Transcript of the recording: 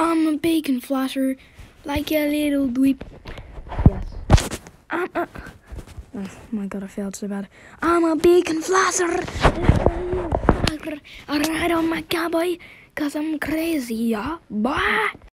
I'm a bacon flasher, like a little dweeb. Yes. I'm a. Oh my god, I failed so bad. I'm a bacon flasher. I ride on my cowboy, cause I'm crazy, yeah? Bye.